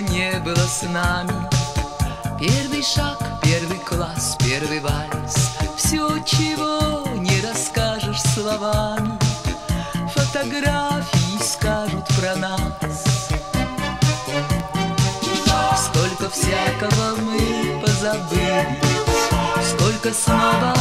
не было с нами. Первый шаг, первый класс, первый вальс. Все, чего не расскажешь словами. Фотографии скажут про нас. Сколько всякого мы позабыли. Сколько снова